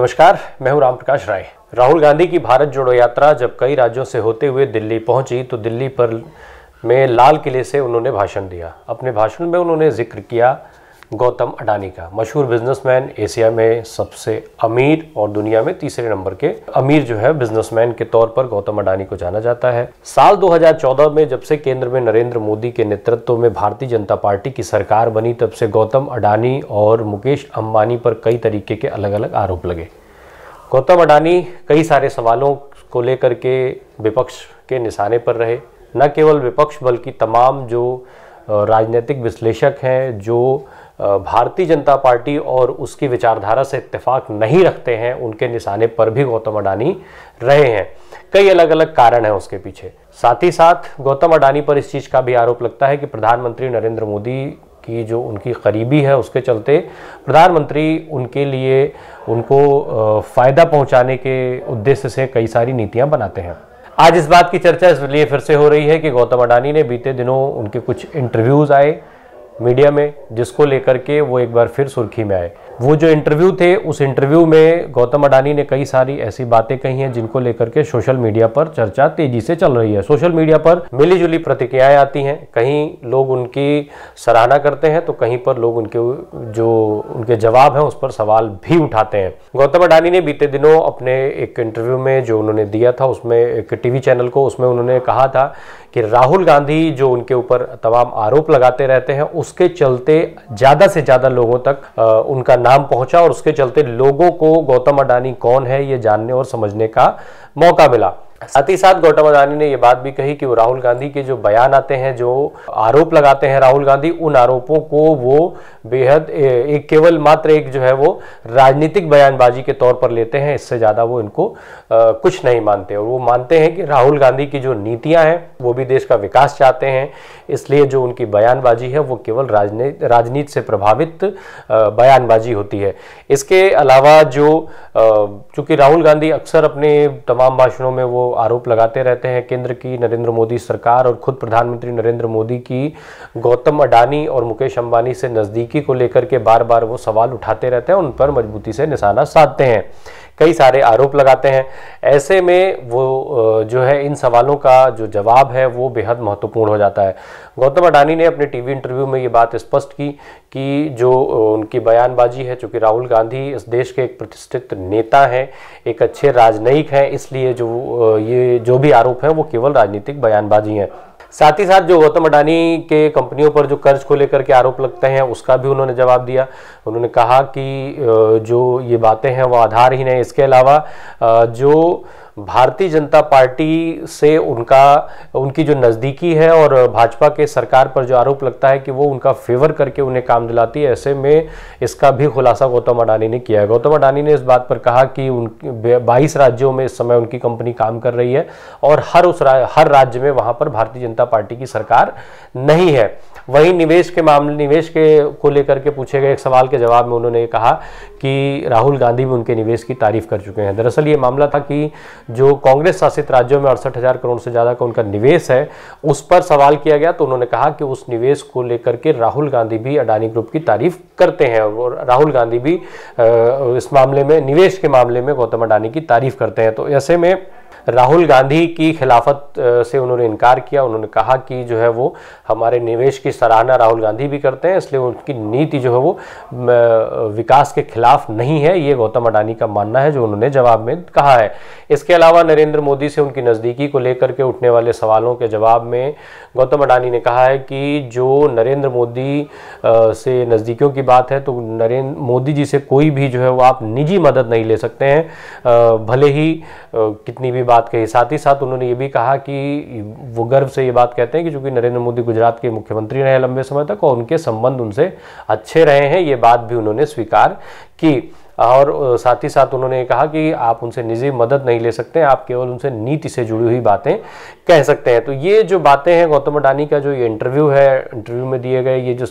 नमस्कार, मैं हूँ राम प्रकाश राय। राहुल गांधी की भारत जोड़ो यात्रा जब कई राज्यों से होते हुए दिल्ली पहुँची तो दिल्ली पर में लाल किले से उन्होंने भाषण दिया। अपने भाषण में उन्होंने ज़िक्र किया गौतम अडानी का। मशहूर बिजनेसमैन एशिया में सबसे अमीर और दुनिया में तीसरे नंबर के अमीर जो है बिजनेसमैन के तौर पर गौतम अडानी को जाना जाता है। साल 2014 में जब से केंद्र में नरेंद्र मोदी के नेतृत्व में भारतीय जनता पार्टी की सरकार बनी, तब से गौतम अडानी और मुकेश अंबानी पर कई तरीके के अलग अलग आरोप लगे। गौतम अडानी कई सारे सवालों को लेकर के विपक्ष के निशाने पर रहे। न केवल विपक्ष बल्कि तमाम जो राजनीतिक विश्लेषक हैं, जो भारतीय जनता पार्टी और उसकी विचारधारा से इत्तेफाक नहीं रखते हैं, उनके निशाने पर भी गौतम अडानी रहे हैं। कई अलग अलग कारण हैं उसके पीछे। साथ ही साथ गौतम अडानी पर इस चीज़ का भी आरोप लगता है कि प्रधानमंत्री नरेंद्र मोदी की जो उनकी करीबी है, उसके चलते प्रधानमंत्री उनके लिए उनको फ़ायदा पहुँचाने के उद्देश्य से कई सारी नीतियाँ बनाते हैं। आज इस बात की चर्चा इसलिए फिर से हो रही है कि गौतम अडानी ने बीते दिनों उनके कुछ इंटरव्यूज़ आए। मीडिया में, जिसको लेकर के वो एक बार फिर सुर्खी में आए। वो जो इंटरव्यू थे, उस इंटरव्यू में गौतम अडानी ने कई सारी ऐसी बातें कही हैं, जिनको लेकर के सोशल मीडिया पर चर्चा तेज़ी से चल रही है। सोशल मीडिया पर मिली जुली प्रतिक्रियाएँ आती हैं। कहीं लोग उनकी सराहना करते हैं तो कहीं पर लोग उनके, जो उनके जवाब हैं, उस पर सवाल भी उठाते हैं। गौतम अडानी ने बीते दिनों अपने एक इंटरव्यू में जो उन्होंने दिया था, उसमें एक टीवी चैनल को उसमें उन्होंने कहा था कि राहुल गांधी जो उनके ऊपर तमाम आरोप लगाते रहते हैं उसके चलते ज़्यादा से ज़्यादा लोगों तक उनका नाम पहुँचा और उसके चलते लोगों को गौतम अडानी कौन है ये जानने और समझने का मौका मिला। साथ ही साथ गौतम अदानी ने यह बात भी कही कि वो राहुल गांधी के जो बयान आते हैं जो आरोप लगाते हैं राहुल गांधी उन आरोपों को वो बेहद एक केवल मात्र एक जो है वो राजनीतिक बयानबाजी के तौर पर लेते हैं इससे ज़्यादा वो इनको आ, कुछ नहीं मानते। और वो मानते हैं कि राहुल गांधी की जो नीतियाँ हैं वो भी देश का विकास चाहते हैं इसलिए जो उनकी बयानबाजी है वो केवल राजनीति राजनीति से प्रभावित बयानबाजी होती है। इसके अलावा जो चूँकि राहुल गांधी अक्सर अपने तमाम भाषणों में वो आरोप लगाते रहते हैं केंद्र की नरेंद्र मोदी सरकार और खुद प्रधानमंत्री नरेंद्र मोदी की गौतम अडानी और मुकेश अंबानी से नज़दीकी को लेकर के बार बार वो सवाल उठाते रहते हैं, उन पर मजबूती से निशाना साधते हैं। कई सारे आरोप लगाते हैं। ऐसे में वो जो है, इन सवालों का जो जवाब है, वो बेहद महत्वपूर्ण हो जाता है। गौतम अडानी ने अपने टीवी इंटरव्यू में ये बात स्पष्ट की कि जो उनकी बयानबाजी है, चूँकि राहुल गांधी इस देश के एक प्रतिष्ठित नेता हैं, एक अच्छे राजनयिक हैं, इसलिए जो ये जो भी आरोप हैं, वो केवल राजनीतिक बयानबाजी हैं। साथ ही साथ जो गौतम अडानी के कंपनियों पर जो कर्ज को लेकर के आरोप लगते हैं उसका भी उन्होंने जवाब दिया। उन्होंने कहा कि जो ये बातें हैं वो आधारहीन है इसके अलावा जो भारतीय जनता पार्टी से उनका उनकी जो नज़दीकी है और भाजपा के सरकार पर जो आरोप लगता है कि वो उनका फेवर करके उन्हें काम दिलाती है ऐसे में इसका भी खुलासा गौतम अडानी ने किया है। गौतम अडानी ने इस बात पर कहा कि उन बाईस राज्यों में इस समय उनकी कंपनी काम कर रही है और हर उस रा, हर राज्य में वहाँ पर भारतीय जनता पार्टी की सरकार नहीं है। वहीं निवेश के मामले, निवेश के को लेकर के पूछे गए एक सवाल के जवाब में उन्होंने कहा कि राहुल गांधी भी उनके निवेश की तारीफ़ कर चुके हैं। दरअसल ये मामला था कि जो कांग्रेस शासित राज्यों में अड़सठ हज़ार करोड़ से ज़्यादा का उनका निवेश है, उस पर सवाल किया गया तो उन्होंने कहा कि उस निवेश को लेकर के राहुल गांधी भी अडानी ग्रुप की तारीफ़ करते हैं और राहुल गांधी भी इस मामले में, निवेश के मामले में गौतम अडानी की तारीफ़ करते हैं। तो ऐसे में राहुल गांधी की खिलाफत से उन्होंने इनकार किया। उन्होंने कहा कि जो है वो हमारे निवेश की सराहना राहुल गांधी भी करते हैं, इसलिए उनकी नीति जो है वो विकास के खिलाफ नहीं है। ये गौतम अडानी का मानना है, जो उन्होंने जवाब में कहा है। इसके अलावा नरेंद्र मोदी से उनकी नज़दीकी को लेकर के उठने वाले सवालों के जवाब में गौतम अडानी ने कहा है कि जो नरेंद्र मोदी से नज़दीकियों की बात है तो नरेंद्र मोदी जी से कोई भी जो है वो आप निजी मदद नहीं ले सकते हैं। भले ही कितनी भी बात कही। साथ ही साथ उन्होंने ये भी कहा कि वो गर्व से ये बात कहते हैं कि चूँकि नरेंद्र मोदी गुजरात के मुख्यमंत्री रहे लंबे समय तक और उनके संबंध उनसे अच्छे रहे हैं, ये बात भी उन्होंने स्वीकार की। और साथ ही साथ उन्होंने कहा कि आप उनसे निजी मदद नहीं ले सकते, आप केवल उनसे नीति से जुड़ी हुई बातें कह सकते हैं। तो ये जो बातें हैं, गौतम अडानी का जो ये इंटरव्यू है, इंटरव्यू में दिए गए ये जो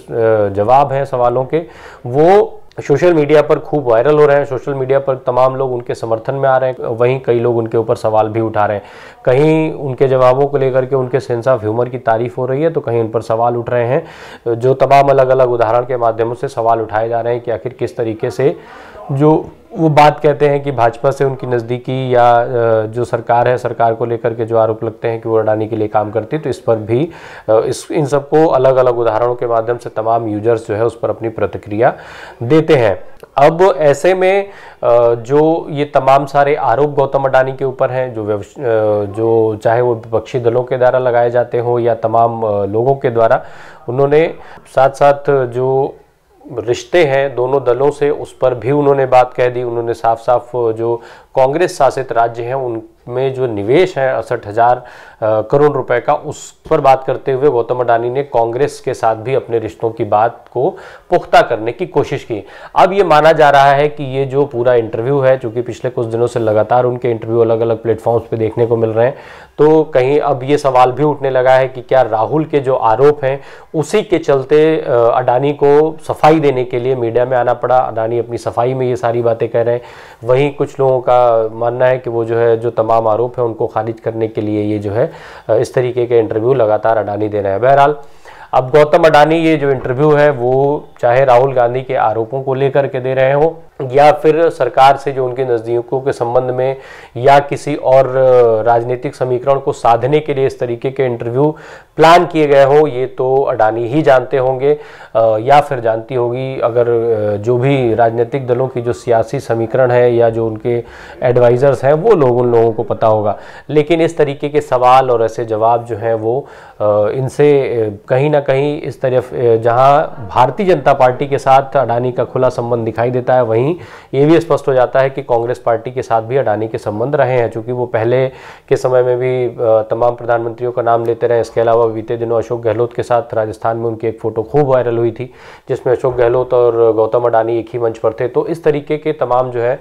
जवाब हैं सवालों के, वो सोशल मीडिया पर खूब वायरल हो रहे हैं। सोशल मीडिया पर तमाम लोग उनके समर्थन में आ रहे हैं। वहीं कई लोग उनके ऊपर सवाल भी उठा रहे हैं। कहीं उनके जवाबों को लेकर के उनके सेंस ऑफ़ ह्यूमर की तारीफ़ हो रही है तो कहीं उन पर सवाल उठ रहे हैं। जो तमाम अलग अलग उदाहरण के माध्यमों से सवाल उठाए जा रहे हैं कि आखिर किस तरीके से जो वो बात कहते हैं कि भाजपा से उनकी नज़दीकी या जो सरकार है, सरकार को लेकर के जो आरोप लगते हैं कि वो अडानी के लिए काम करती तो इस पर भी इस, इन सबको अलग अलग उदाहरणों के माध्यम से तमाम यूज़र्स जो है उस पर अपनी प्रतिक्रिया देते हैं। अब ऐसे में जो ये तमाम सारे आरोप गौतम अडानी के ऊपर हैं, जो जो चाहे वो विपक्षी दलों के द्वारा लगाए जाते हों या तमाम लोगों के द्वारा, उन्होंने साथ साथ जो रिश्ते हैं दोनों दलों से, उस पर भी उन्होंने बात कह दी, उन्होंने साफ़ साफ़ जो कांग्रेस शासित राज्य हैं, उनमें जो निवेश है अड़सठ हज़ार करोड़ रुपए का, उस पर बात करते हुए गौतम अडानी ने कांग्रेस के साथ भी अपने रिश्तों की बात को पुख्ता करने की कोशिश की। अब ये माना जा रहा है कि ये जो पूरा इंटरव्यू है, चूँकि पिछले कुछ दिनों से लगातार उनके इंटरव्यू अलग अलग प्लेटफॉर्म्स पर देखने को मिल रहे हैं तो कहीं अब ये सवाल भी उठने लगा है कि क्या राहुल के जो आरोप हैं, उसी के चलते अडानी को सफ़ाई देने के लिए मीडिया में आना पड़ा। अडानी अपनी सफ़ाई में ये सारी बातें कह रहे हैं। वहीं कुछ लोगों का मानना है कि वो जो है, जो तमाम आरोप है, उनको खारिज करने के लिए ये जो है इस तरीके के इंटरव्यू लगातार अडानी दे रहे हैं। बहरहाल, अब गौतम अडानी ये जो इंटरव्यू है, वो चाहे राहुल गांधी के आरोपों को लेकर के दे रहे हो या फिर सरकार से जो उनके नज़दीकों के संबंध में या किसी और राजनीतिक समीकरण को साधने के लिए इस तरीके के इंटरव्यू प्लान किए गए हो, ये तो अडानी ही जानते होंगे। या फिर जानती होगी अगर जो भी राजनीतिक दलों की जो सियासी समीकरण है या जो उनके एडवाइज़र्स हैं, वो लोग उन लोगों को पता होगा। लेकिन इस तरीके के सवाल और ऐसे जवाब जो हैं वो इनसे कहीं ना कहीं इस तरफ़ जहाँ भारतीय जनता पार्टी के साथ अडानी का खुला संबंध दिखाई देता है, वहीं ये भी स्पष्ट हो जाता है कि कांग्रेस पार्टी के साथ भी अडानी के संबंध रहे हैं, चूँकि वो पहले के समय में भी तमाम प्रधानमंत्रियों का नाम लेते रहे। इसके अलावा बीते दिनों अशोक गहलोत के साथ राजस्थान में उनकी एक फ़ोटो खूब वायरल हुई थी, जिसमें अशोक गहलोत और गौतम अडानी एक ही मंच पर थे। तो इस तरीके के तमाम जो है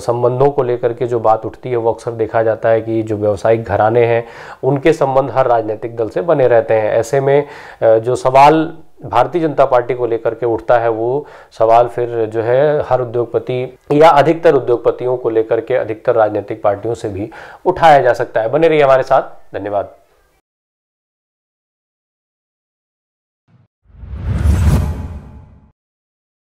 संबंधों को लेकर के जो बात उठती है, वो अक्सर देखा जाता है कि जो व्यावसायिक घराने हैं, उनके संबंध हर राजनीतिक दल से बने रहते हैं। ऐसे में जो सवाल भारतीय जनता पार्टी को लेकर के उठता है वो सवाल फिर जो है हर उद्योगपति या अधिकतर उद्योगपतियों को लेकर के अधिकतर राजनीतिक पार्टियों से भी उठाया जा सकता है। बने रहिए हमारे साथ। धन्यवाद।